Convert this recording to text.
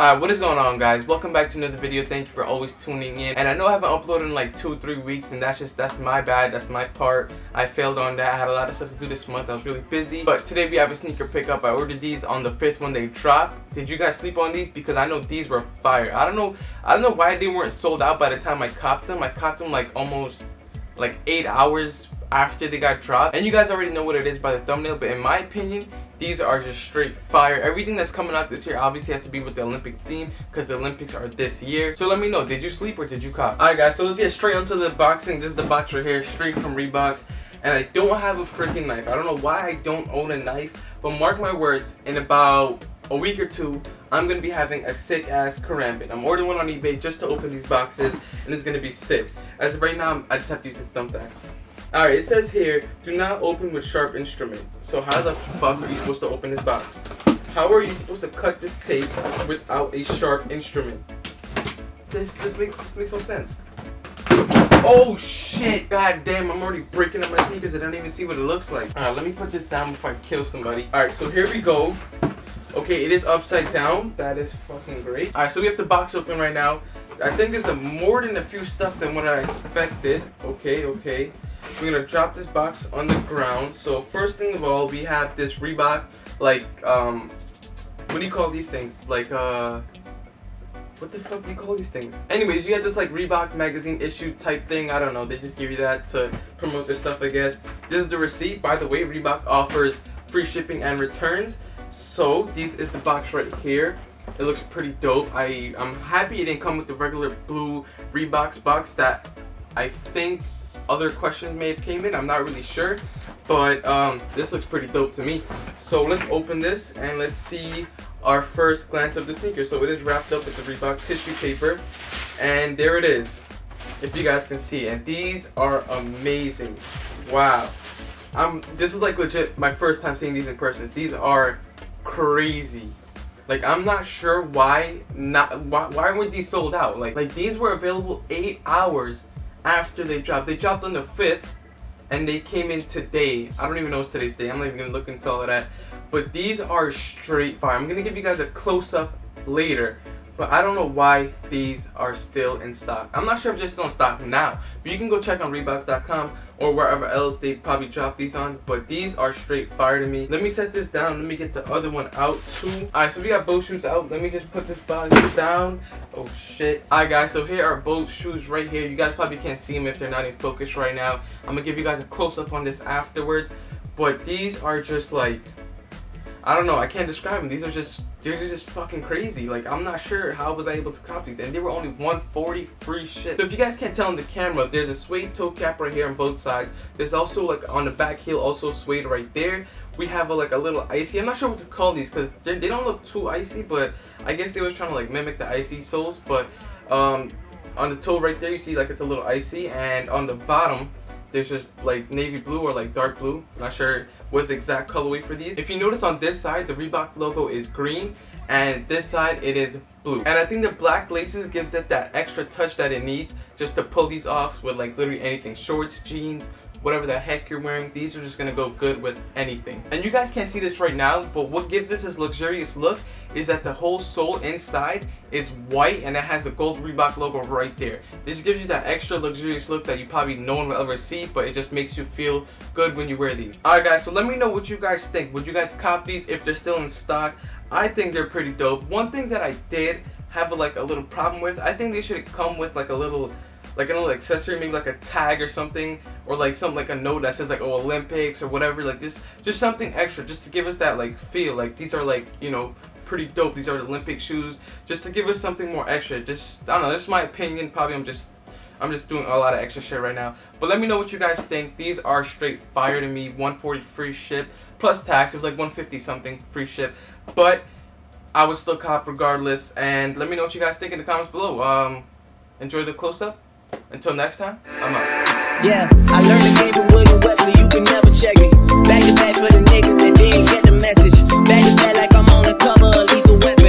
Alright, what is going on guys? Welcome back to another video. Thank you for always tuning in. And I know I haven't uploaded in like two three weeks and that's just, that's my bad. That's my part. I failed on that. I had a lot of stuff to do this month. I was really busy. But today we have a sneaker pickup. I ordered these on the fifth when they dropped. Did you guys sleep on these? Because I know these were fire. I don't know, I don't know why they weren't sold out by the time I copped them. I copped them like almost like eight hours after they got dropped. And you guys already know what it is by the thumbnail, but in my opinion, these are just straight fire. Everything that's coming out this year obviously has to be with the Olympic theme because the Olympics are this year. So let me know, did you sleep or did you cop? Alright guys, so let's get straight onto the boxing. This is the box right here, straight from Reeboks. And I don't have a freaking knife. I don't know why I don't own a knife, but mark my words, in about a week or two, I'm gonna be having a sick ass karambit. I'm ordering one on eBay just to open these boxes, and it's gonna be sick. As of right now, I just have to use this thumbtack. Alright, it says here, do not open with sharp instrument. So how the fuck are you supposed to open this box? How are you supposed to cut this tape without a sharp instrument? This this makes this makes no sense. Oh shit! God damn, I'm already breaking up my sneakers. I don't even see what it looks like. Alright, let me put this down before I kill somebody. Alright, so here we go. Okay, it is upside down. That is fucking great. Alright, so we have the box open right now. I think there's a more than a few stuff than what I expected. Okay, okay. We're gonna drop this box on the ground. So first thing of all, we have this Reebok, like, um, what do you call these things? Like, uh, what the fuck do you call these things? Anyways, you have this like Reebok magazine issue type thing. I don't know. They just give you that to promote their stuff, I guess. This is the receipt. By the way, Reebok offers free shipping and returns. So this is the box right here. It looks pretty dope. I I'm happy it didn't come with the regular blue Reeboks box that I think other questions may have came in. I'm not really sure, but um, this looks pretty dope to me. So let's open this and let's see our first glance of the sneaker. So it is wrapped up with the Reebok tissue paper, and there it is. If you guys can see, and these are amazing. Wow. I'm. This is like legit my first time seeing these in person. These are crazy. Like I'm not sure why not why, why weren't these sold out? Like like these were available eight hours after they dropped. They dropped on the 5th and they came in today. I don't even know it's today's day. I'm not even gonna look into all of that. But these are straight fire. I'm gonna give you guys a close up later but I don't know why these are still in stock. I'm not sure if they're still in stock now, but you can go check on Reeboks.com or wherever else they probably drop these on. But these are straight fire to me. Let me set this down. Let me get the other one out too. Alright, so we got both shoes out. Let me just put this box down. Oh shit. Alright guys, so here are both shoes right here. You guys probably can't see them if they're not in focus right now. I'm gonna give you guys a close up on this afterwards. But these are just like I don't know. I can't describe them. These are just they're just fucking crazy. Like I'm not sure how was I able to cop these, and they were only 140 free shit. So if you guys can't tell on the camera, there's a suede toe cap right here on both sides. There's also like on the back heel also suede right there. We have a, like a little icy. I'm not sure what to call these because they don't look too icy, but I guess they was trying to like mimic the icy soles. But um, on the toe right there, you see like it's a little icy, and on the bottom there's just like navy blue or like dark blue. Not sure what's the exact colorway for these. If you notice on this side, the Reebok logo is green and this side it is blue. And I think the black laces gives it that extra touch that it needs just to pull these off with like literally anything. Shorts, jeans, whatever the heck you're wearing, these are just gonna go good with anything. And you guys can't see this right now, but what gives this this luxurious look is that the whole sole inside is white and it has the gold Reebok logo right there. This gives you that extra luxurious look that you probably no one will ever see, but it just makes you feel good when you wear these. Alright guys, so let me know what you guys think. Would you guys cop these if they're still in stock? I think they're pretty dope. One thing that I did have a, like a little problem with, I think they should come with like a little like a little accessory, maybe like a tag or something, or like something like a note that says like oh Olympics or whatever, like just just something extra, just to give us that like feel. Like these are like you know pretty dope. These are the Olympic shoes, just to give us something more extra. Just I don't know, this is my opinion. Probably I'm just I'm just doing a lot of extra shit right now. But let me know what you guys think. These are straight fire to me. 140 free ship plus tax. It was like 150 something free ship, but I would still cop regardless. And let me know what you guys think in the comments below. Um, enjoy the close up. Until next time, I'm out. Yeah, I learned the game from William Wesley. You can never check me. Back to back for the niggas that didn't get the message. Back to back like I'm on the cover of Lethal Weapon.